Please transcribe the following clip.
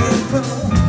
people